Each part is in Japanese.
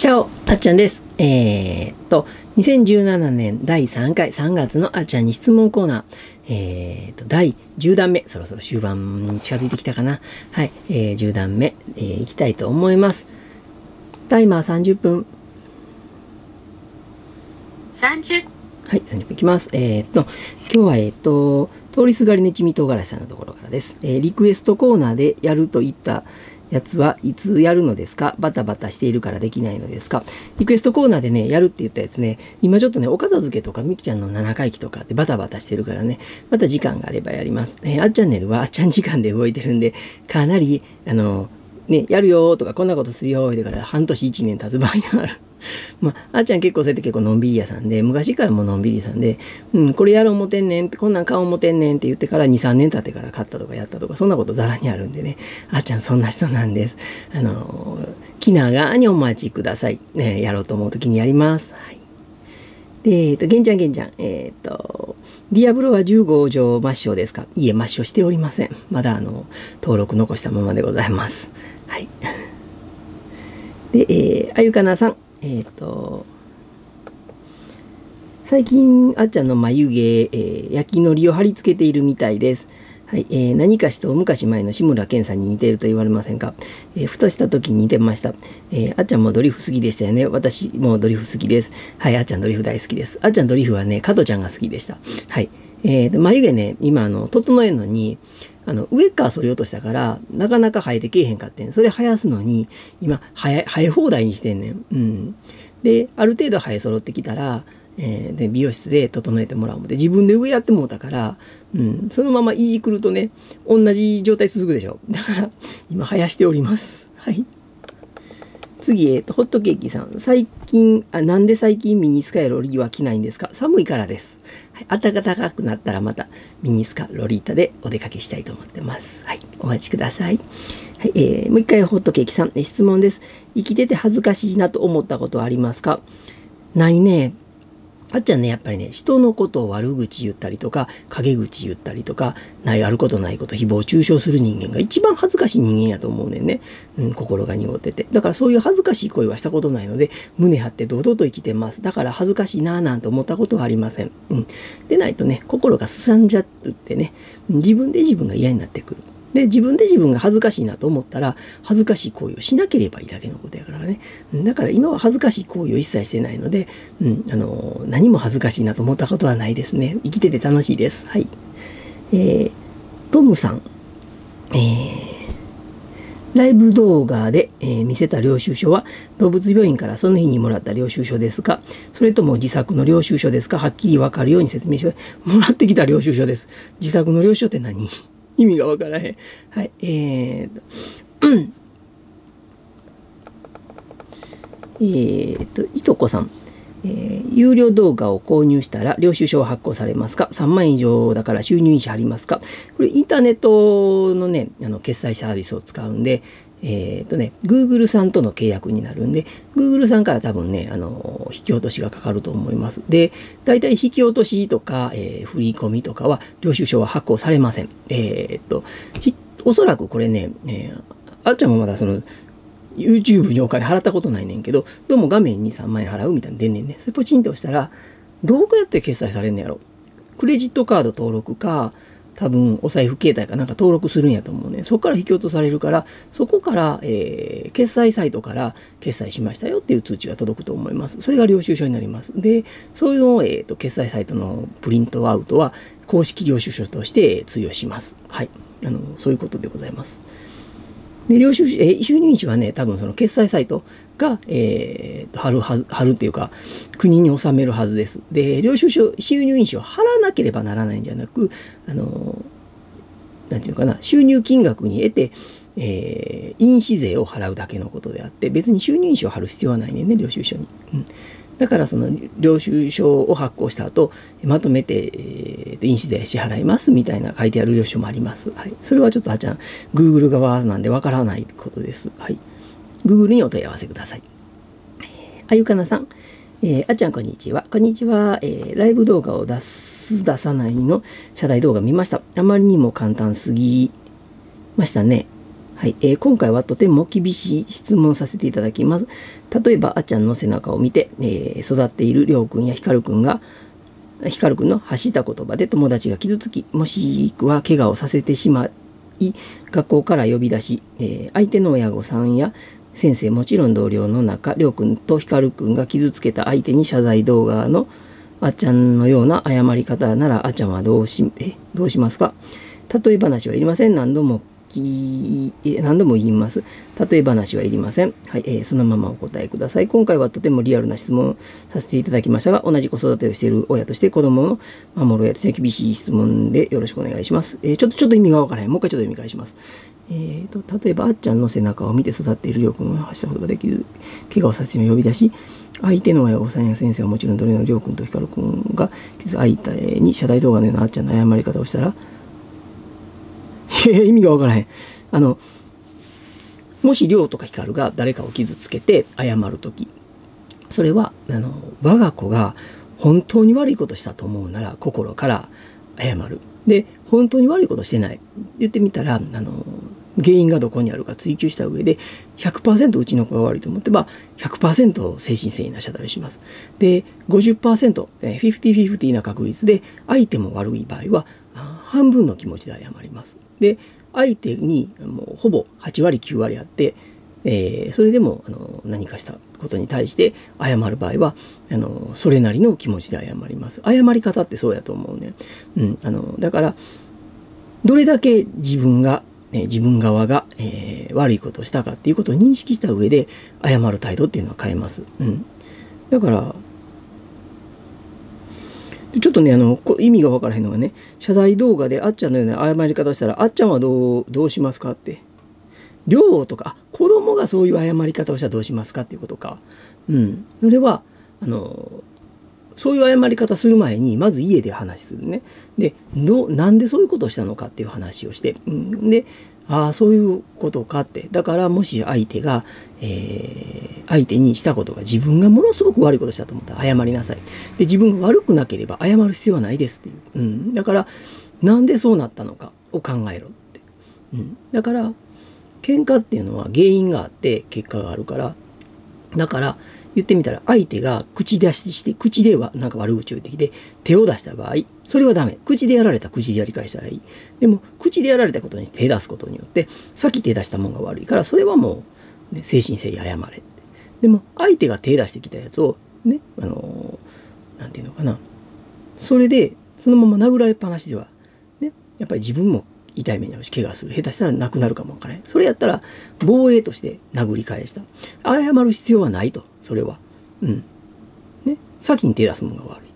チャオあっちゃんです。えー、っと、2017年第3回3月のあっちゃんに質問コーナー。えー、っと、第10弾目。そろそろ終盤に近づいてきたかな。はい。えー、10弾目、えー、いきたいと思います。タイマー30分。30はい、30分いきます。えー、っと、今日は、えーっと、通りすがりの一味唐辛子さんのところからです。えーリクエストコーナーでやるといったやつはいつやるのですか？バタバタしているからできないのですか？リクエストコーナーでね、やるって言ったやつね、今ちょっとね、お片付けとかみきちゃんの7回忌とかってバタバタしてるからね、また時間があればやります。えーあっちゃんねるはあっちゃん時間で動いてるんで、かなり、あの、ね、やるよーとか、こんなことするよーだから半年1年経つ場合がある。まあ、あっちゃん結構そうやって結構のんびり屋さんで、昔からものんびりさんで、うん、これやろう思てんねんって、こんなん買おう思てんねんって言ってから2、3年経ってから買ったとかやったとか、そんなことざらにあるんでね、あっちゃんそんな人なんです。あのー、気長にお待ちください。ね、やろうと思うときにやります。はい。で、えっ、と、玄ちゃん玄ちゃん、えっ、と、ディアブロは15条抹消ですか？いえ、抹消しておりません。まだ、あの、登録残したままでございます。はい。で、えー、あゆかなさん、えっ、と、最近、あっちゃんの眉毛、えー焼きのりを貼り付けているみたいです。はい、えー何かしと昔前の志村けんさんに似ていると言われませんか、えーふとした時に似てました、えーあっちゃんもドリフ好きでしたよね。私もドリフ好きです。はい、あっちゃんドリフ大好きです。あっちゃんドリフはね、加トちゃんが好きでした。はい。えー眉毛ね、今、あの、整えるのに、あの、上から剃り落としたから、なかなか生えてけえへんかってん。それ生やすのに、今、生え、生え放題にしてんねん。うん。で、ある程度生え揃ってきたら、えーで美容室で整えてもらうので自分で上やってもうたから、うん、そのままいじくるとね同じ状態続くでしょだから今生やしておりますはい次、えーと、ホットケーキさん最近あなんで最近ミニスカやロリは着ないんですか？寒いからです、はい、暖かくなったらまたミニスカロリータでお出かけしたいと思ってます。はいお待ちください。はい、えーもう一回ホットケーキさん、え質問です。生きてて恥ずかしいなと思ったことはありますか？ないね。あっちゃんね、やっぱりね、人のことを悪口言ったりとか、陰口言ったりとか、ない、あることないこと、誹謗中傷する人間が一番恥ずかしい人間やと思うねんね。うん、心が濁ってて。だからそういう恥ずかしい行為はしたことないので、胸張って堂々と生きてます。だから恥ずかしいなぁなんて思ったことはありません。うん。でないとね、心がすさんじゃってね、自分で自分が嫌になってくる。で、自分で自分が恥ずかしいなと思ったら、恥ずかしい行為をしなければいいだけのことやからね。だから今は恥ずかしい行為を一切してないので、うん、あの、何も恥ずかしいなと思ったことはないですね。生きてて楽しいです。はい。えー、トムさん。えーライブ動画で、えー見せた領収書は動物病院からその日にもらった領収書ですか？それとも自作の領収書ですか？はっきりわかるように説明してもらってきた領収書です。自作の領収書って何？意味がわからへん。はい。えーと、うん。えーと、いとこさん。えー有料動画を購入したら領収書を発行されますか ?3 万円以上だから収入印紙ありますか？これインターネットのね、あの決済サービスを使うんで、えっ、とね、Google さんとの契約になるんで、Google さんから多分ね、あの、引き落としがかかると思います。で、大体引き落としとか、えー振り込みとかは、領収書は発行されません。えっ、と、おそらくこれね、えーあっちゃんもまだその、YouTube にお金払ったことないねんけど、どうも画面に3万円払うみたいに出んねんね。それポチンと押したら、どうやって決済されんねやろ。クレジットカード登録か、多分お財布携帯かなんか登録するんやと思うね。そこから引き落とされるから、そこから、えー決済サイトから決済しましたよっていう通知が届くと思います。それが領収書になります。で、そういうのを、えーと決済サイトのプリントアウトは公式領収書として通用します。はい。あの、そういうことでございます。で、領収書、えー収入印紙はね、多分その決済サイトが、えー、貼るはず、貼るっていうか、国に納めるはずです。で、領収書、収入印紙を貼らなければならないんじゃなく、あの、なんていうのかな、収入金額に得て、えー印紙税を払うだけのことであって、別に収入印紙を貼る必要はないねんね、領収書に。うんだからその領収書を発行した後まとめて、えーと印紙税支払いますみたいな書いてある領収書もあります。はい、それはちょっとあちゃん Google 側なんでわからないことです。はい、Google にお問い合わせください。あゆかなさん、えーあちゃんこんにちは。こんにちは。えーライブ動画を出す出さないの謝罪動画見ました。あまりにも簡単すぎましたね。はいえー、今回はとても厳しい質問させていただきます。例えば、あっちゃんの背中を見て、えー、育っているりょうくんやひかるくんが、ひかるくんの発した言葉で友達が傷つき、もしくは怪我をさせてしまい、学校から呼び出し、えー、相手の親御さんや先生、もちろん同僚の中、りょうくんとひかるくんが傷つけた相手に謝罪動画のあっちゃんのような謝り方なら、あっちゃんはどうし、え、どうしますか？例え話はいりません。何度もき、何度も言います。例え話はいりません。はい、えー、そのままお答えください。今回はとてもリアルな質問させていただきましたが、同じ子育てをしている親として子供の守る親として厳しい質問でよろしくお願いします。えー、ちょっと、ちょっと意味がわからへん。もう一回ちょっと読み返します。えーと、例えば、あっちゃんの背中を見て育っているりょうくんを発したことができる、怪我をさせても呼び出し、相手の親御さんや先生はもちろんどれのりょうくんとひかるくんが傷相手に謝罪動画のようなあっちゃんの謝り方をしたら、意味がわからへん。あの、もし亮とか光が誰かを傷つけて謝る時それはあの我が子が本当に悪いことしたと思うなら心から謝る。で本当に悪いことしてない言ってみたらあの原因がどこにあるか追求した上で100%うちの子が悪いと思ってば100%精神性な謝罪をします。で 50%50-50 な確率で相手も悪い場合は半分の気持ちで謝ります。で相手にもうほぼ8割9割あって、えー、それでもあの何かしたことに対して謝る場合はあのそれなりの気持ちで謝ります。謝り方ってそうやと思うね。うん、あのだからどれだけ自分が、ね、自分側が、えー、悪いことをしたかっていうことを認識した上で謝る態度っていうのは変えます。うん、だからちょっとね、あの、意味がわからへんのがね、謝罪動画であっちゃんのような謝り方したら、あっちゃんはどう、どうしますかって。量とか、子供がそういう謝り方をしたらどうしますかっていうことか。うん。それは、あの、そういう謝り方する前に、まず家で話するね。で、どなんでそういうことをしたのかっていう話をして、うん、で、ああ、そういうことかって。だから、もし相手が、えー、相手にしたことが自分がものすごく悪いことしたと思ったら謝りなさい。で、自分が悪くなければ謝る必要はないですっていう。うん。だから、なんでそうなったのかを考えろって。うん。だから、喧嘩っていうのは原因があって結果があるから、だから、言ってみたら相手が口出しして口ではなんか悪口を言ってきて手を出した場合それはダメ。口でやられた口でやり返したらいい。でも口でやられたことに手出すことによって先手出したもんが悪いからそれはもう、ね、精神性謝れでも相手が手出してきたやつをねあの何て言うのかな。それでそのまま殴られっぱなしではねやっぱり自分も痛い目に遭うし怪我する。下手したら亡くなるかもわからないそれやったら防衛として殴り返した。謝る必要はないと。それは。うん。ね先に手出すものが悪い、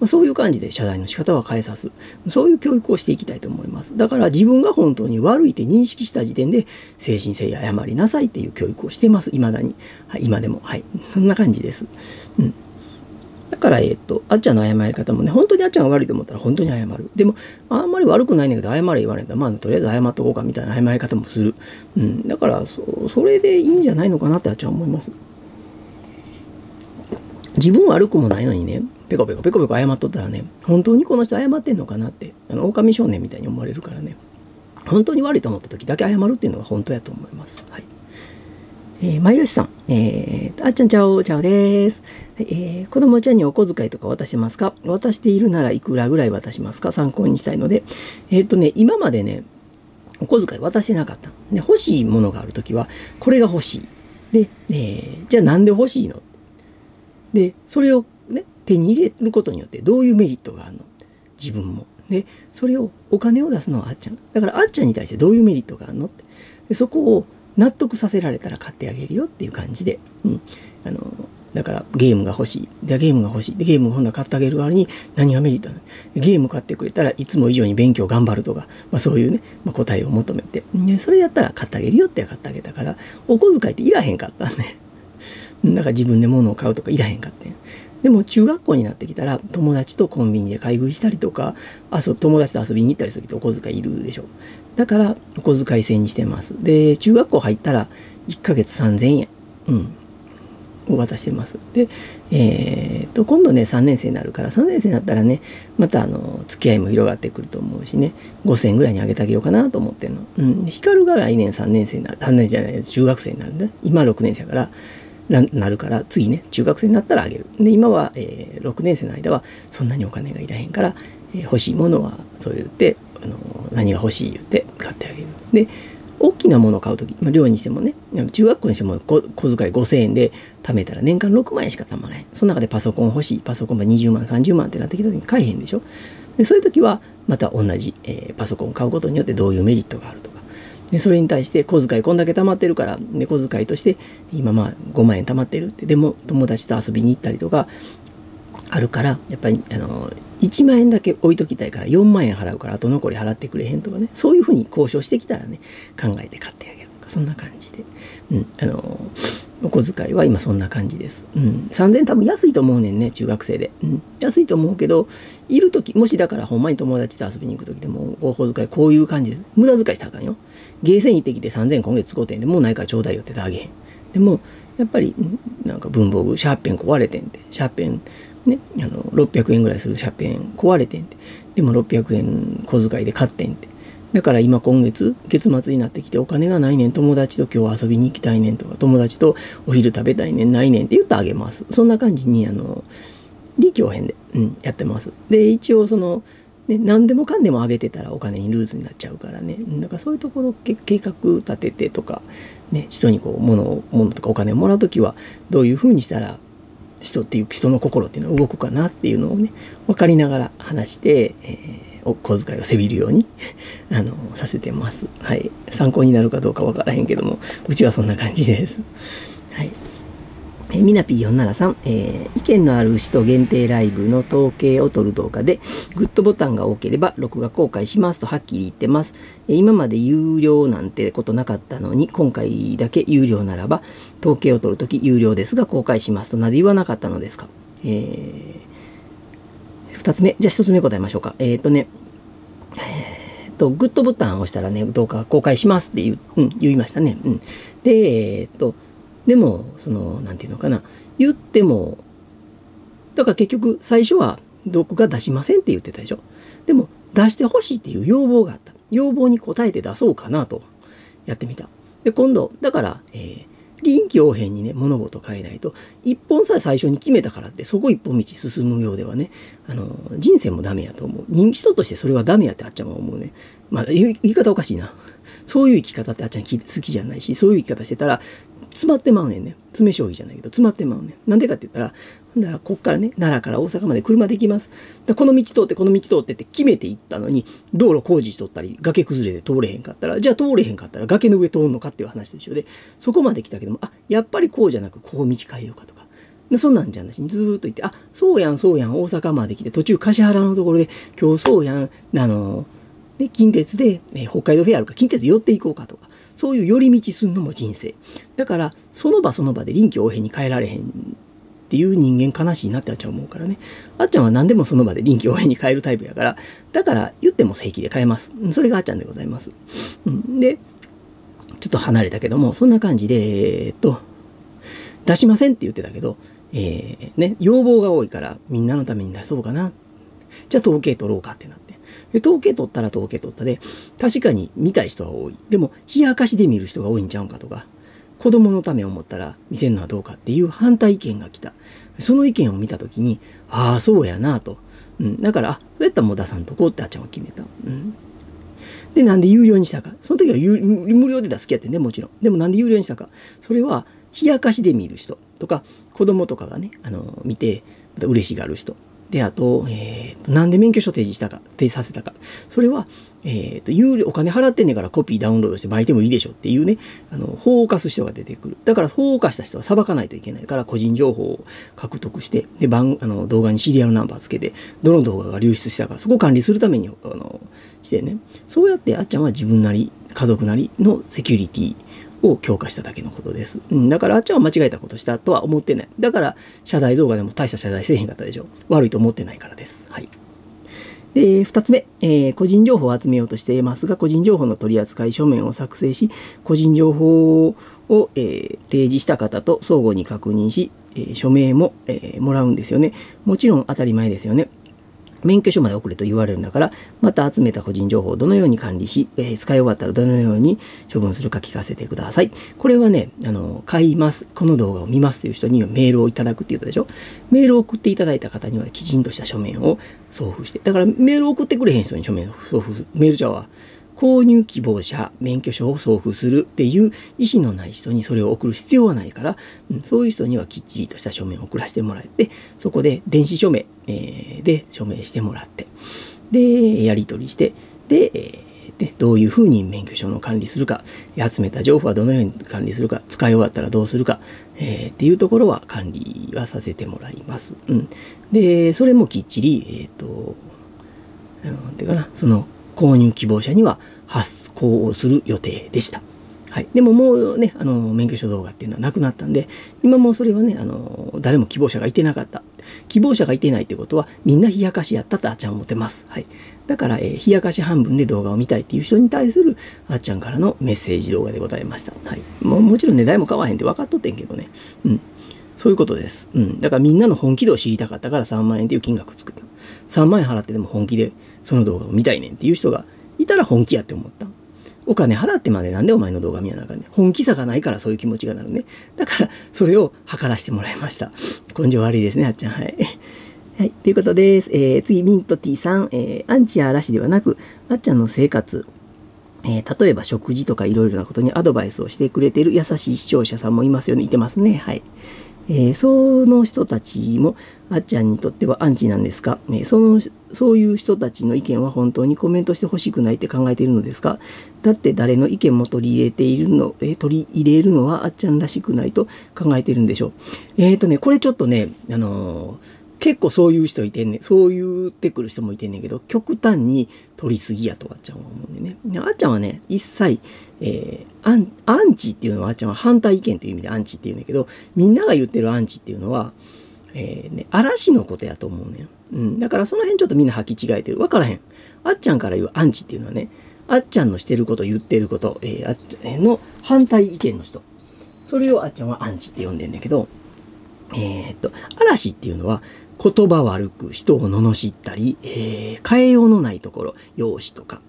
ま、そういう感じで謝罪の仕方は変えさすそういう教育をしていきたいと思いますだから自分が本当に悪いって認識した時点で精神性や謝りなさいっていう教育をしてます未だに、はい、今でもはいそんな感じですうんだから、えっと、あっちゃんの謝り方もね、本当にあっちゃんが悪いと思ったら本当に謝る。でも、あんまり悪くないんだけど、謝れ言われたら、まあ、とりあえず謝っとこうかみたいな謝り方もする。うん。だからそ、それでいいんじゃないのかなってあっちゃん思います。自分悪くもないのにね、ペコペコペコペコ謝っとったらね、本当にこの人謝ってんのかなって、あの、狼少年みたいに思われるからね、本当に悪いと思った時だけ謝るっていうのが本当やと思います。はい。えー、まゆさん、えー、あっちゃんちゃおちゃおです。えー、子供ちゃんにお小遣いとか渡してますか？渡しているならいくらぐらい渡しますか？参考にしたいので。えっ、とね、今までね、お小遣い渡してなかった。で欲しいものがあるときは、これが欲しい。で、えー、じゃあなんで欲しいの？で、それをね、手に入れることによってどういうメリットがあるの？自分も。で、それをお金を出すのはあっちゃん。だからあっちゃんに対してどういうメリットがあるの？って。でそこを納得させられたら買ってあげるよっていう感じで、うん、あのだからゲームが欲しい。で、ゲームが欲しい。で、ゲームを今度は買ってあげる代わりに何がメリットなの？ゲーム買ってくれたらいつも以上に勉強頑張るとか、まあ、そういうね、まあ、答えを求めて、で、それやったら買ってあげるよって買ってあげたから、お小遣いっていらへんかったんね。だか自分で物を買うとかいらへんかって。でも中学校になってきたら友達とコンビニで買い食いしたりとかあそ友達と遊びに行ったりする時お小遣いいるでしょ。だからお小遣い制にしてます。で中学校入ったら1ヶ月3000円。うん。を渡してます。で、えー、と今度ね3年生になるから3年生になったらねまたあの付き合いも広がってくると思うしね。5,000円ぐらいにあげてあげようかなと思ってんの。うん、光が来年3年生になる。3年じゃない中学生になるね。今6年生やからななるから次ね中学生になったらあげる。で今は、えー、6年生の間はそんなにお金がいらへんから、えー、欲しいものはそう言ってあの何が欲しい言って買ってあげる。で大きなものを買う時、まあ、量にしてもね中学校にしても小遣い5,000円で貯めたら年間6万円しか貯まらへんその中でパソコン欲しいパソコンが20万30万ってなってきた時に買えへんでしょでそういう時はまた同じ、えー、パソコン買うことによってどういうメリットがあるとかでそれに対して小遣いこんだけ貯まってるからね小遣いとして今まあ5万円貯まってるって。でも友達と遊びに行ったりとかあるからやっぱりあの1万円だけ置いときたいから4万円払うからあと残り払ってくれへんとかね。そういうふうに交渉してきたらね考えて買ってあげるとかそんな感じで、うん、あのお小遣いは今そんな感じです、うん、3000多分安いと思うねんね中学生で、うん、安いと思うけどいる時もしだからほんまに友達と遊びに行く時でもお小遣いこういう感じです。無駄遣いしたらあかんよ。ゲーセン行ってきて3000今月使うてんでもうないからちょうだいよってあげへん。でもやっぱりなんか文房具シャーペン壊れてんって。シャーペンね、あの600円ぐらいするシャーペン壊れてんって。でも600円小遣いで買ってんって。だから今今月月末になってきてお金がないねん友達と今日遊びに行きたいねんとか友達とお昼食べたいねんないねんって言ってあげます。そんな感じにあの臨機応変で、うん、やってます。で一応そのね、何でもかんでも上げてたらお金にルーズになっちゃうからね。だからそういうところ計画立ててとか、ね、人にこう物を物とかお金をもらう時はどういうふうにしたら人っていう人の心っていうのは動くかなっていうのをね分かりながら話して、えー、お小遣いをせびるようにあのさせてます。はい、参考になるかどうか分からへんけどもうちはそんな感じです。はいえみなぴー473、えー、意見のある人限定ライブの統計を取る動画で、グッドボタンが多ければ録画公開しますとはっきり言ってます。え、今まで有料なんてことなかったのに、今回だけ有料ならば、統計を取るとき有料ですが公開しますとなぜ言わなかったのですか？えー、2つ目、じゃあ1つ目答えましょうか。えっ、ー、とね、えー、と、グッドボタンを押したらね、動画公開しますって言う、うん、言いましたね。うん。で、えっ、ー、と、でもその何て言うのかな言ってもだから結局最初は毒が出しませんって言ってたでしょでも出してほしいっていう要望があった要望に応えて出そうかなとやってみたで今度だから、えー、臨機応変にね物事を変えないと一本さえ最初に決めたからってそこ一本道進むようではねあの人生もダメやと思う。人人としてそれはダメやってあっちゃんは思うね。まあ言い方おかしいな。そういう生き方ってあっちゃん好きじゃないしそういう生き方してたら詰まってまうねんね。詰め将棋じゃないけど、詰まってまうねん。なんでかって言ったら、だからこっからね、奈良から大阪まで車で行きます。だこの道通って、この道通ってって決めて行ったのに、道路工事しとったり、崖崩れで通れへんかったら、じゃあ通れへんかったら崖の上通るのかっていう話と一緒で、そこまで来たけども、あ、やっぱりこうじゃなく、ここ道変えようかとか。そんなんじゃなしにずーっと言って、あ、そうやん、そうやん、大阪まで来て、途中橿原のところで、今日そうやん、あの、で、近鉄で、え北海道フェアあるか近鉄寄っていこうかとか。そういう寄り道すんのも人生。だから、その場その場で臨機応変に変えられへんっていう人間悲しいなってあっちゃん思うからね。あっちゃんは何でもその場で臨機応変に変えるタイプやから、だから言っても平気で変えます。それがあっちゃんでございます。うん、で、ちょっと離れたけども、そんな感じで、えー、っと、出しませんって言ってたけど、えー、ね、要望が多いからみんなのために出そうかな。じゃあ統計取ろうかってなって。で統計取ったら統計取ったで確かに見たい人は多い。でも冷やかしで見る人が多いんちゃうんかとか子供のため思ったら見せるのはどうかっていう反対意見が来た。その意見を見た時にああそうやなと、うん、だからあそうやったらもう出さんとこうってあっちゃんは決めた、うん、でなんで有料にしたか。その時は無料で出す気やってね。もちろん。でもなんで有料にしたか。それは冷やかしで見る人とか子供とかがねあの見てまた嬉しがる人。で、あと、えー、と、なんで免許証提示したか、提示させたか。それは、えー、と、有料、お金払ってんねんからコピーダウンロードして巻いてもいいでしょっていうね、あの、法を犯す人が出てくる。だから、法を犯した人は裁かないといけないから、個人情報を獲得して、で、番、あの、動画にシリアルナンバーつけて、どの動画が流出したか、そこを管理するために、あの、してね。そうやって、あっちゃんは自分なり、家族なりのセキュリティを強化しただけのことです。うん、だからあっちは間違えたことしたとは思ってない。だから謝罪動画でも大した謝罪せえへんかったでしょ。悪いと思ってないからです。はい。で、2つ目、えー、個人情報を集めようとしていますが、個人情報の取扱い書面を作成し、個人情報を、えー、提示した方と相互に確認し、えー、署名も、え、もらうんですよね。もちろん当たり前ですよね。免許証まで送れと言われるんだから、また集めた個人情報をどのように管理し、えー、使い終わったらどのように処分するか聞かせてください。これはね、あの、買います、この動画を見ますという人にはメールをいただくって言ったでしょ。メールを送っていただいた方にはきちんとした書面を送付して、だからメールを送ってくれへん人に書面を送付、メールじゃは、購入希望者、免許証を送付するっていう意思のない人にそれを送る必要はないから、うん、そういう人にはきっちりとした書面を送らせてもらえて、そこで電子署名、えー、で署名してもらって、で、やり取りして、で、えーでどういうふうに免許証の管理するか集めた情報はどのように管理するか使い終わったらどうするか、えー、っていうところは管理はさせてもらいます。うん、でそれもきっちりえっ、ー、となんていうかなその購入希望者には発行をする予定でした。はい、でももうね、あの、免許証動画っていうのはなくなったんで、今もそれはね、あの、誰も希望者がいてなかった。希望者がいてないってことは、みんな冷やかしやったとあっちゃん思ってます。はい。だから、えー、冷やかし半分で動画を見たいっていう人に対するあっちゃんからのメッセージ動画でございました。はい。ももちろん値段も買わへんって分かっとってんけどね。うん。そういうことです。うん。だからみんなの本気度を知りたかったから3万円っていう金額作った。3万円払ってでも本気でその動画を見たいねんっていう人がいたら本気やって思った。お金払ってまでなんでお前の動画見やなあかんねん。本気さがないからそういう気持ちがなるね。だから、それを測らせてもらいました。根性悪いですね、あっちゃん。はい。はい。ということです。えー、次、ミント T さん。えー、アンチや嵐ではなく、あっちゃんの生活、えー、例えば食事とかいろいろなことにアドバイスをしてくれている優しい視聴者さんもいますよね。いてますね。はい。えー、その人たちもあっちゃんにとってはアンチなんですか、えー、そのそういう人たちの意見は本当にコメントしてほしくないって考えているのですか？だって誰の意見も取り入れているの、え、取り入れるのはあっちゃんらしくないと考えているんでしょう。えっ、とね、これちょっとね、あの結構そういう人いてんねそう言ってくる人もいてんねんけど、極端に取りすぎやとあっちゃんは思うんでね。あっちゃんはね、一切、えー、アン、アンチっていうのはあっちゃんは反対意見という意味でアンチっていうんだけど、みんなが言ってるアンチっていうのは、えー、ね、嵐のことやと思うねん。うん。だからその辺ちょっとみんな履き違えてる。わからへん。あっちゃんから言うアンチっていうのはね、あっちゃんのしてること、言ってること、えー、あっちゃんの反対意見の人。それをあっちゃんはアンチって呼んでんだけど、えー、っと、嵐っていうのは、言葉悪く人を罵ったり、えー、変えようのないところ、容姿とか、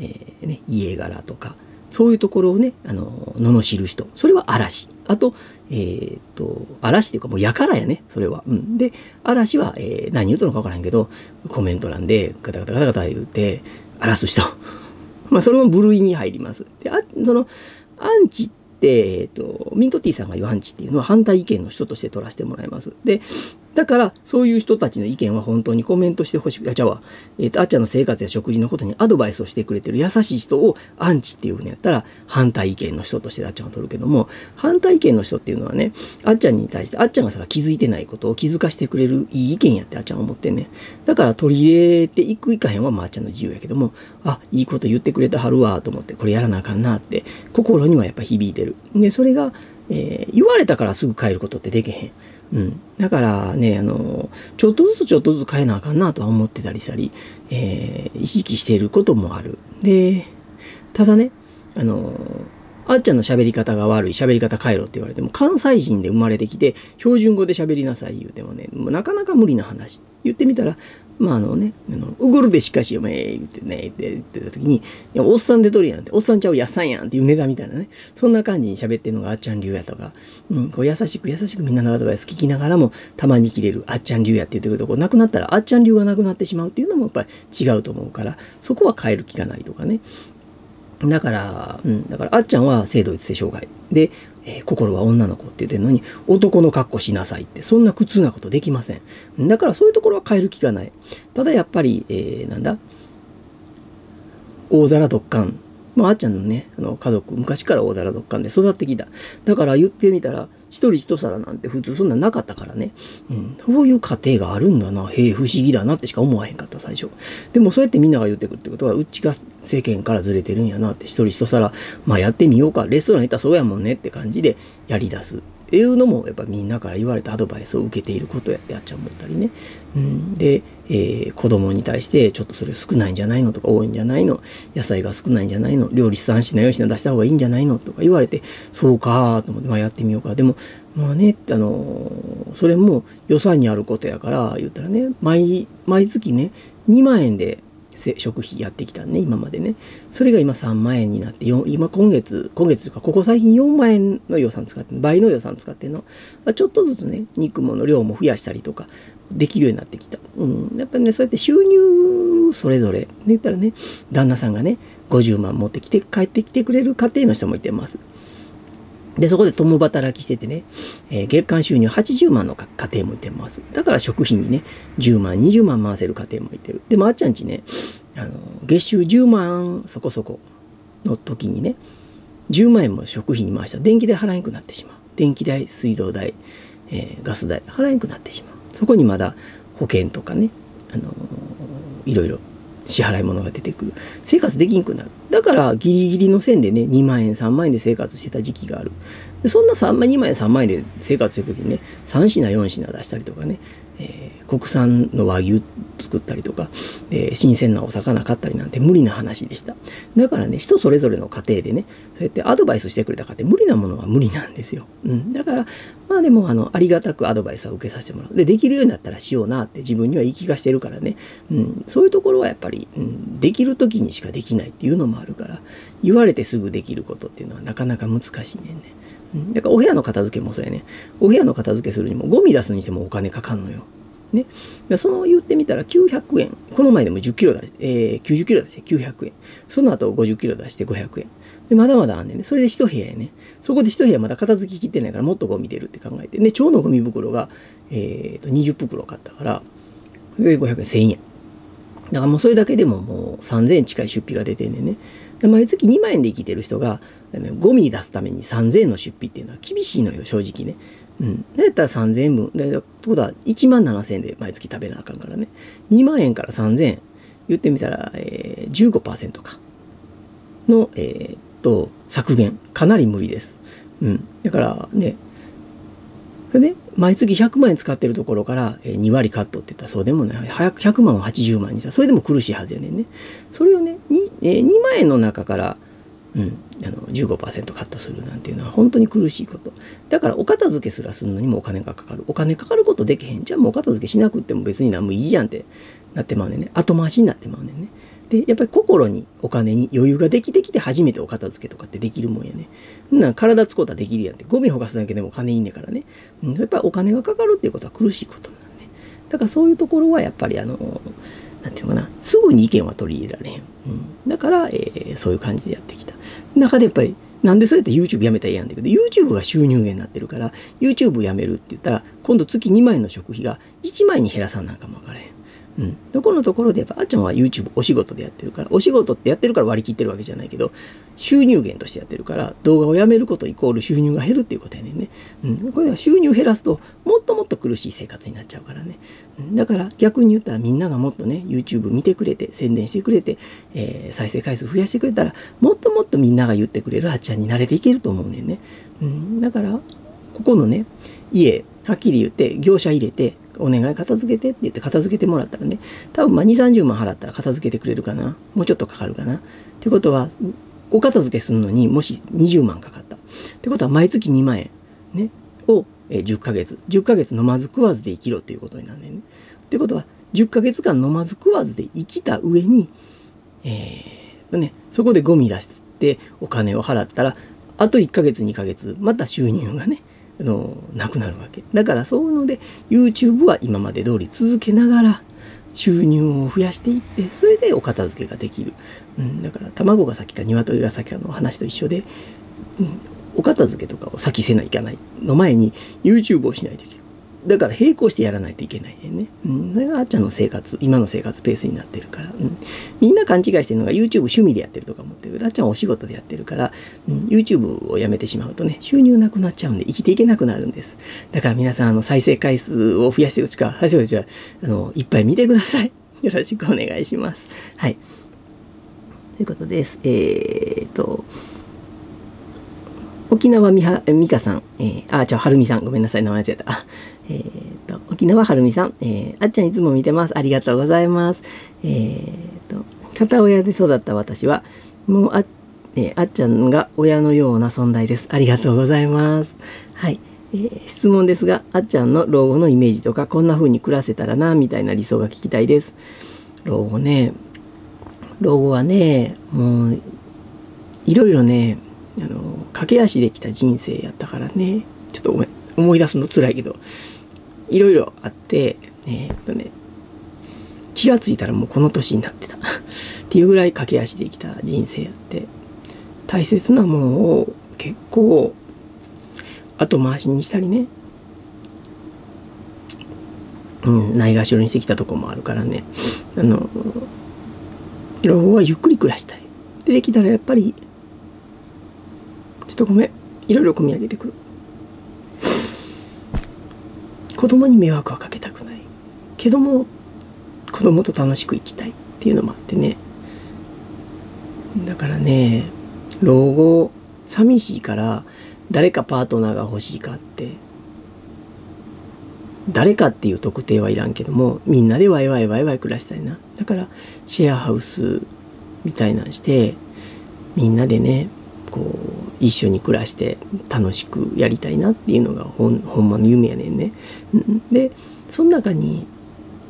えー、ね、家柄とか、そういうところをね、あの、罵る人。それは嵐。あと、えー、っと、嵐っていうかもうやからやね、それは。うん。で、嵐は、えー、何言うとるのかわからんけど、コメント欄でガタガタガタガタ言って、荒らす人。まあ、その部類に入ります。で、あ、その、アンチって、えっと、ミントティーさんが言うアンチっていうのは反対意見の人として取らせてもらいます。で、だから、そういう人たちの意見は本当にコメントしてほしく、あちゃは、えっ、ー、と、あっちゃんの生活や食事のことにアドバイスをしてくれてる優しい人をアンチっていうふうにやったら、反対意見の人としてあっちゃんは取るけども、反対意見の人っていうのはね、あっちゃんに対して、あっちゃんがさ、気づいてないことを気づかしてくれるいい意見やってあっちゃん思ってね。だから取り入れていくいかへんは、まあ、あっちゃんの自由やけども、あ、いいこと言ってくれたはるわ、と思って、これやらなあかんなって、心にはやっぱ響いてる。で、それが、えー、言われたからすぐ変えることってできへん。うん。だからね、あの、ちょっとずつちょっとずつ変えなあかんなとは思ってたりしたり、えー、意識していることもある。で、ただね、あの、あっちゃんの喋り方が悪い、喋り方変えろって言われても、関西人で生まれてきて、標準語で喋りなさい言うてもね、なかなか無理な話。言ってみたら、まああのね、あの、うぐるでしかしおめえ言ってね、って言ってた時に、いや、おっさんでとるやんって、おっさんちゃうやっさんやんっていうネタみたいなね、そんな感じに喋ってるのがあっちゃん流やとか、うん、こう優しく優しくみんなのアドバイス聞きながらも、たまに切れるあっちゃん流やって言ってくると、こうなくなったらあっちゃん流がなくなってしまうっていうのもやっぱり違うと思うから、そこは変える気がないとかね。だから、うん、だからあっちゃんは性同一性障害。で、えー、心は女の子って言ってるのに男の格好しなさいってそんな苦痛なことできません。だからそういうところは変える気がない。ただやっぱり、えー、なんだ？大皿ドッカン。まあ、あっちゃんのね、あの家族、昔から大皿ドッカンで育ってきた。だから言ってみたら、一人一皿なんて普通そんななかったからね。うん。そういう過程があるんだな。へえ、不思議だなってしか思わへんかった、最初。でもそうやってみんなが言ってくるってことは、うちが世間からずれてるんやなって、一人一皿、まあやってみようか。レストラン行ったらそうやもんねって感じでやり出す。っていうのもやっぱみんなから言われたアドバイスを受けていることやってあっちゃん思ったりね。うん、で、えー、子供に対してちょっとそれ少ないんじゃないの？とか多いんじゃないの？野菜が少ないんじゃないの？料理3品4品出した方がいいんじゃないの？とか言われてそうかと思って、まあ、やってみようか。でもまあねあのそれも予算にあることやから言ったらね毎毎月ね2万円で食費やってきたね今までね。それが今3万円になって今今月今月というかここ最近4万円の予算使って倍の予算使ってんの。ちょっとずつね肉もの量も増やしたりとかできるようになってきた、うん、やっぱりねそうやって収入それぞれ言ったらね旦那さんがね50万持ってきて帰ってきてくれる家庭の人もいてます。で、そこで共働きしててね、えー、月間収入80万の家庭もいてます。だから食費にね、10万、20万回せる家庭もいてる。でもあっちゃんちね、あの、月収10万そこそこの時にね、10万円も食費に回したら電気代払えんくなってしまう。電気代、水道代、えー、ガス代払えんくなってしまう。そこにまだ保険とかね、あのー、いろいろ支払い物が出てくる生活できんくなるだからギリギリの線でね2万円3万円で生活してた時期がある。そんな3万2万円3万円で生活してる時にね3品4品出したりとかね、えー、国産の和牛作ったりとか、えー、新鮮なお魚買ったりなんて無理な話でした。だからね人それぞれの家庭でねそうやってアドバイスしてくれたかって無理なものは無理なんですよ、うん、だからまあでもあのありがたくアドバイスは受けさせてもらう。でできるようになったらしようなって自分には言い聞かしてるからね、うん、そういうところはやっぱり、うん、できる時にしかできないっていうのもあるから言われてすぐできることっていうのはなかなか難しいねんね、だからお部屋の片付けもそうやねお部屋の片付けするにもゴミ出すにしてもお金かかんのよね。その言ってみたら900円。この前でも10キロ出して、えー、90キロ出して900円。その後50キロ出して500円。で、まだまだあんねんね。それで一部屋やね。そこで一部屋まだ片付ききってないからもっとゴミ出るって考えて。で、蝶のゴミ袋が、えー、と20袋買ったから、で500円1000円。だからもうそれだけでももう3000円近い出費が出てんねんね。で毎月2万円で生きてる人が、ゴミ出すために3000円の出費っていうのは厳しいのよ、正直ね。うん。だったら3000円分。だってことは1万7000円で毎月食べなあかんからね。2万円から3000円。言ってみたら、えー、15%か。の、えー、っと、削減。かなり無理です。うん。だからね、で、毎月100万円使ってるところから2割カットって言ったらそうでもない。100万を80万にした。らそれでも苦しいはずやねんね。それをね、2, 2万円の中からうん、あの15%カットするなんていうのは本当に苦しいこと。だからお片付けすらするのにもお金がかかる。お金かかることできへん。じゃあもうお片付けしなくっても別に何もいいじゃんってなってまうねんね。後回しになってまうねんね。でやっぱり心にお金に余裕ができてきて初めてお片付けとかってできるもんやね。な体つこうたらできるやんって。ゴミほかすだけでもお金いいんねからね、うん、やっぱりお金がかかるっていうことは苦しいことなんで。だからそういうところはやっぱりあのなんていうのかな。すぐに意見は取り入れられへん、うん、だから、えー、そういう感じでやってきた。中でやっぱりなんでそうやって YouTube やめたらええやんだけど YouTube が収入源になってるから YouTube やめるって言ったら今度月2万円の食費が1万円に減らさんなんかも分からへん。うん、どこのところでやっぱあちゃんは YouTube お仕事でやってるからお仕事ってやってるから割り切ってるわけじゃないけど収入源としてやってるから動画をやめることイコール収入が減るっていうことやねんね、うん、これは収入減らすともっともっと苦しい生活になっちゃうからね、うん、だから逆に言ったらみんながもっとね YouTube 見てくれて宣伝してくれて、えー、再生回数増やしてくれたらもっともっとみんなが言ってくれるあっちゃんに慣れていけると思うねんね、うん、だからここのね家はっきり言って業者入れてお願い片付けてって言って片付けてもらったらね多分まあ2 3 0万払ったら片付けてくれるかな。もうちょっとかかるかな。ってことはお片付けするのにもし20万かかった。ってことは毎月2万円ね。を10ヶ月。10ヶ月飲まず食わずで生きろっていうことになるねってことは10ヶ月間飲まず食わずで生きた上にえー、ねそこでゴミ出してお金を払ったらあと1ヶ月2ヶ月また収入がねのなくなるわけ。だからそういうので YouTube は今まで通り続けながら収入を増やしていってそれでお片付けができる、うん、だから卵が先か鶏が先かの話と一緒で、うん、お片付けとかを先せないかないの前に YouTube をしないといけない。だから並行してやらないといけないね。うん。それがあっちゃんの生活、今の生活ペースになってるから。うん。みんな勘違いしてるのが YouTube 趣味でやってるとか思ってる。あっちゃんお仕事でやってるから、うん、YouTube をやめてしまうとね、収入なくなっちゃうんで生きていけなくなるんです。だから皆さん、あの、再生回数を増やしていくしか、最初はじゃあ、あの、いっぱい見てください。よろしくお願いします。はい。ということです。えー、っと、沖縄みは美香さん、えー、あ、じゃあ、はるみさん、ごめんなさい、名前間違えた。えー、と、沖縄はるみさん、えー、あっちゃんいつも見てます。ありがとうございます。えー、と、片親で育った私は、もうあ、えー、あっちゃんが親のような存在です。ありがとうございます。はい。えー、質問ですが、あっちゃんの老後のイメージとか、こんな風に暮らせたらな、みたいな理想が聞きたいです。老後ね、老後はね、もう、いろいろね、あの、駆け足できた人生やったからね、ちょっとごめん、思い出すの辛いけど、いろいろあって、えー、っとね、気が付いたらもうこの年になってた。っていうぐらい駆け足できた人生やって。大切なものを結構後回しにしたりね。うんないがしろにしてきたとこもあるからね。あの老後はゆっくり暮らしたい。でできたらやっぱりちょっとごめん。いろいろ込み上げてくる。子供に迷惑はかけたくない。けども子供と楽しく生きたいっていうのもあってね。だからね老後寂しいから誰かパートナーが欲しいかって。誰かっていう特定はいらんけどもみんなでワイワイワイワイ暮らしたいな。だからシェアハウスみたいなんしてみんなでねこう一緒に暮らして楽しくやりたいなっていうのがほんほんまの夢やねんね。でその中に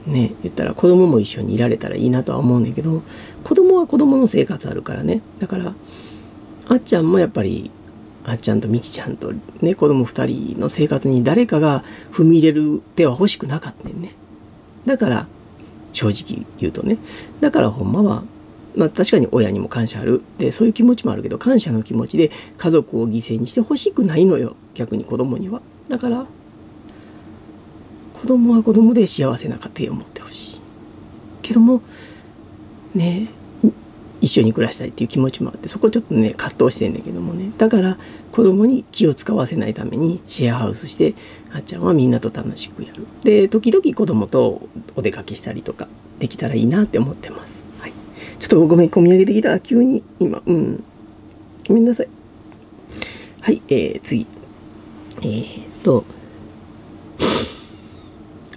ね言ったら子供も一緒にいられたらいいなとは思うねんけど子供は子供の生活あるからね。だからあっちゃんもやっぱりあっちゃんとみきちゃんとね子供2人の生活に誰かが踏み入れる手は欲しくなかったねんね。だから正直言うとね。だからほんまはまあ確かに親にも感謝ある。でそういう気持ちもあるけど感謝の気持ちで家族を犠牲にしてほしくないのよ。逆に子供には。だから子供は子供で幸せな家庭を持ってほしい。けどもね一緒に暮らしたいっていう気持ちもあってそこちょっとね葛藤してんだけどもね。だから子供に気を使わせないためにシェアハウスしてあっちゃんはみんなと楽しくやる。で時々子供とお出かけしたりとかできたらいいなって思ってます、ちょっとごめん込み上げてきた。急に今。うん。ごめんなさい。はいえー、次。えー、っと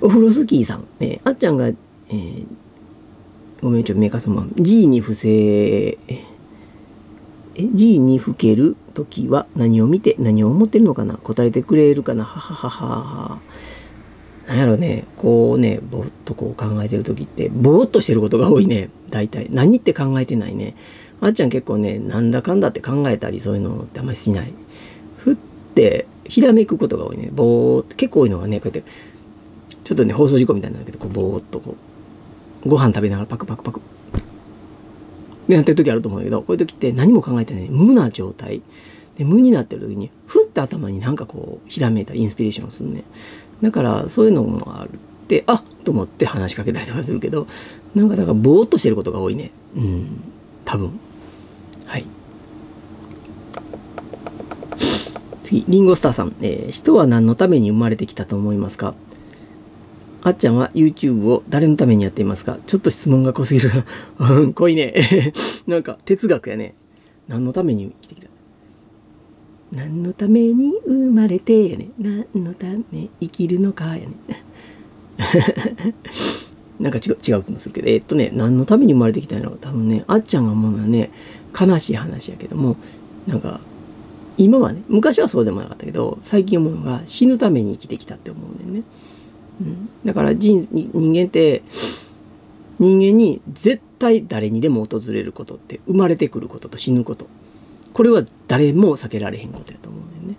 お風呂スキーさん、えー、あっちゃんが、えー、ごめん、ちょメーカー様。G に伏せ、え、G に吹けるときは何を見て何を思ってるのかな。答えてくれるかな。ははははは。なんやろね、こうね、ぼっとこう考えてる時って、ぼーっとしてることが多いね、大体。何って考えてないね。あっちゃん結構ね、なんだかんだって考えたり、そういうのってあんまりしない。ふって、ひらめくことが多いね。ぼーっと、結構多いのがね、こうやって、ちょっとね、放送事故みたいなんだけど、こう、ぼーっとこう、ご飯食べながらパクパクパク。で、なってる時あると思うんだけど、こういう時って何も考えてない、無な状態。で、無になってる時に、ふって頭になんかこう、ひらめいたり、インスピレーションするね。だから、そういうのもあるって、あっと思って話しかけたりとかするけど、なんかだから、ぼーっとしてることが多いね。うん、多分。はい。次、リンゴスターさん。えー、人は何のために生まれてきたと思いますか？あっちゃんは YouTube を誰のためにやっていますか？ちょっと質問が濃すぎる。濃いね。なんか哲学やね。何のために生きてきた？何のために生まれてやね。何のため生きるのかやね。なんか違う違う気もするけど、え、っとね、何のために生まれてきたんやろ多分ね、あっちゃんが思うのはね、悲しい話やけども、なんか、今はね、昔はそうでもなかったけど、最近思うのが死ぬために生きてきたって思うねんね。うん、だから人人間って人間に絶対誰にでも訪れることって生まれてくることと死ぬことこれは誰も避けられへんことやと思うねんね。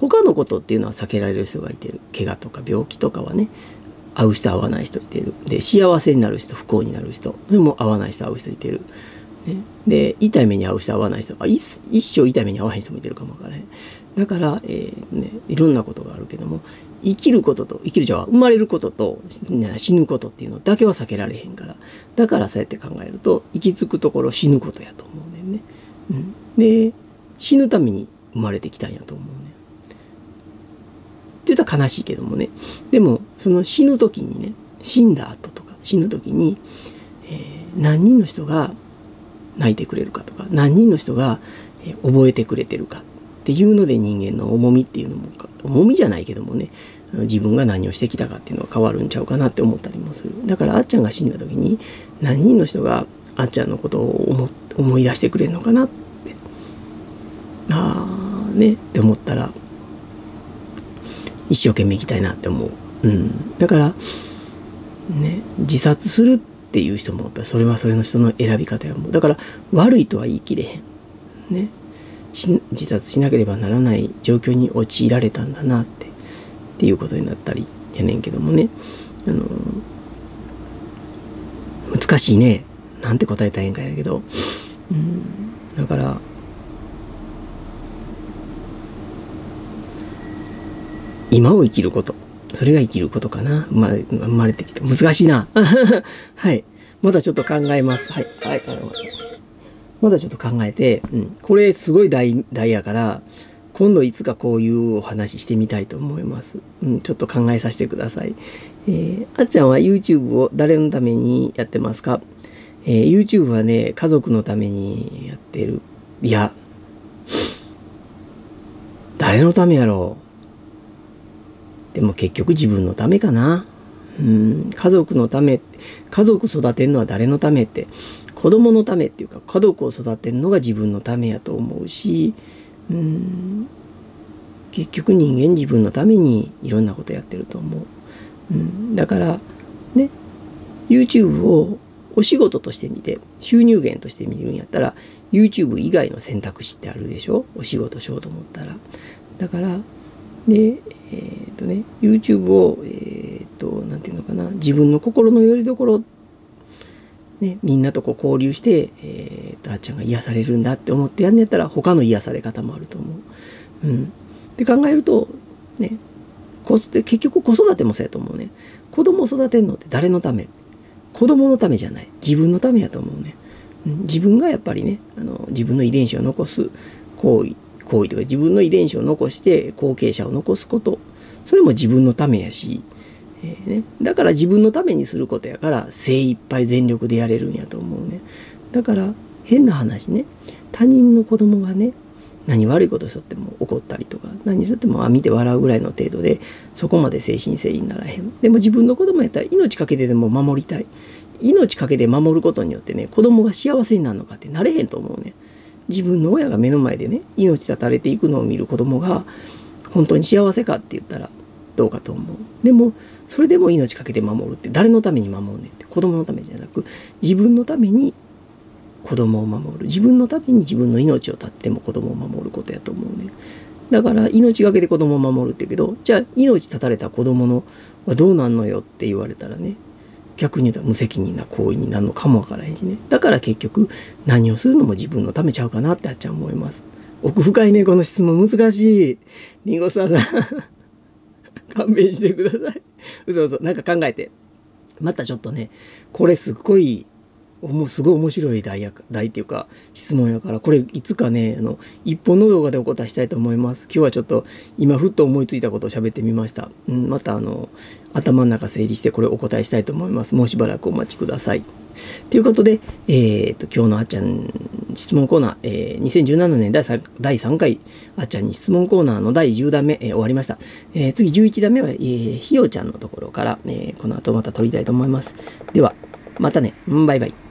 他のことっていうのは避けられる人がいてる。怪我とか病気とかはね会う人会わない人いてる。で幸せになる人不幸になる人。でも会わない人会う人いてる、ね、で痛い目に遭う人会わない人。あ一生痛い目に遭わへん人もいてるかもわからへん。だから、えーね、いろんなことがあるけども生きることと生きるじゃあ生まれることと死ぬことっていうのだけは避けられへんから。だからそうやって考えると行き着くところ死ぬことやと思うねんね。うん、で死ぬために生まれてきたんやと思うね。って言ったら悲しいけどもねでもその死ぬ時にね死んだ後とか死ぬ時に、えー、何人の人が泣いてくれるかとか何人の人が、えー、覚えてくれてるかっていうので人間の重みっていうのも重みじゃないけどもね自分が何をしてきたかっていうのが変わるんちゃうかなって思ったりもするだからあっちゃんが死んだ時に何人の人があっちゃんのことを思思い出してくれるのかなってああねって思ったら一生懸命生きたいなって思う、うん、だからね自殺するっていう人もやっぱそれはそれの人の選び方やもうだから悪いとは言い切れへん。ね。自殺しなければならない状況に陥られたんだなってっていうことになったりやねんけどもね。あの難しいね。なんて答えたらええんかやけど、うん、だから今を生きること。それが生きることかな。まれ生まれてきて。難しいな。はい。まだちょっと考えます。はい。はい。まだちょっと考えて、うん、これすごい大大やから今度いつかこういうお話してみたいと思います。うん、ちょっと考えさせてください。えー、あっちゃんは YouTube を誰のためにやってますか、えー、?YouTube はね、家族のためにやってる。いや、誰のためやろう？でも結局自分のためかな。うん、家族のため、家族育てるのは誰のためって、子供のためっていうか、家族を育てるのが自分のためやと思うし、うん。結局人間自分のためにいろんなことやってると思う、うん、だからね。YouTube をお仕事として見て収入源として見るんやったら YouTube 以外の選択肢ってあるでしょ？お仕事しようと思ったら。だからでえっ、とね YouTube をえっ、ー、と何て言うのかな自分の心の拠り所ね、みんなとこう交流して、えー、とあっちゃんが癒されるんだって思ってやんねやったら他の癒され方もあると思う。うん、って考えるとねこ結局子育てもそうやと思うね。子供を育てるのって誰のため？子供のためじゃない自分のためやと思うね。うん、自分がやっぱりねあの自分の遺伝子を残す行為行為とか自分の遺伝子を残して後継者を残すこと。それも自分のためやしえーね、だから自分のためにすることやから精一杯全力でやれるんやと思うね。だから変な話ね。他人の子供がね何悪いことしとっても怒ったりとか何しとってもあ見て笑うぐらいの程度でそこまで精神誠意にならへん。でも自分の子供やったら命かけてでも守りたい。命かけて守ることによってね子供が幸せになるのかってなれへんと思うね。自分の親が目の前でね命絶たれていくのを見る子供が本当に幸せかって言ったらどうかと思う。でもそれでも命かけて守るって誰のために守るねって子供のためじゃなく自分のために子供を守る。自分のために自分の命を絶っても子供を守ることやと思うねだから命がけで子供を守るって言うけどじゃあ命絶たれた子供のはどうなんのよって言われたらね逆に言うと無責任な行為になるのかもわからへんしねだから結局何をするのも自分のためちゃうかなってあっちゃん思います奥深いねこの質問難しいりんごさん 勘弁してください。嘘嘘。なんか考えて。またちょっとね、これすっごい、すごい面白い題や題っていうか質問やからこれいつかねあの一本の動画でお答えしたいと思います。今日はちょっと今ふっと思いついたことを喋ってみました、うん、またあの頭の中整理してこれお答えしたいと思います。もうしばらくお待ちください。ということで、えー、と今日のあっちゃん質問コーナー、えー、2017年第 3, 第3回あっちゃんに質問コーナーの第10弾目、えー、終わりました、えー、次11弾目は、えー、ひよちゃんのところから、えー、この後また撮りたいと思います。ではまたね。バイバイ。